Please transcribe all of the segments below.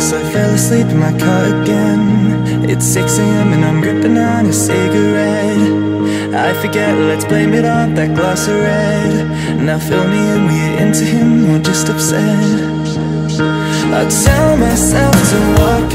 asleep in my car again It's 6 a.m. and I'm gripping on a cigarette I forget, let's blame it on that glass of red Now fill me in, were into him we're just upset? I tell myself to walk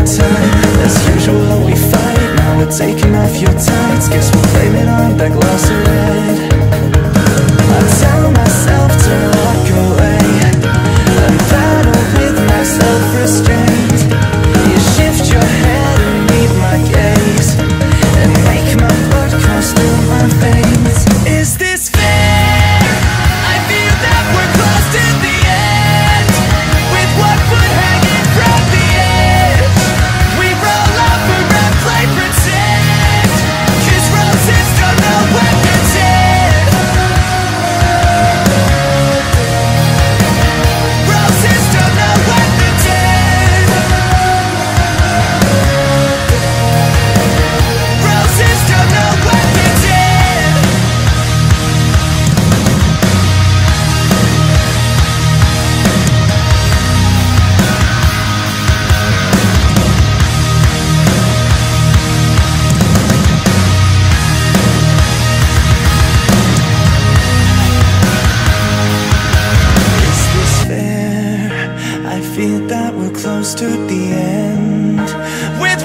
the time. As usual we fight. Now we're taking off your tights. Guess we'll blame it on that glass of red feel that we're close to the end. With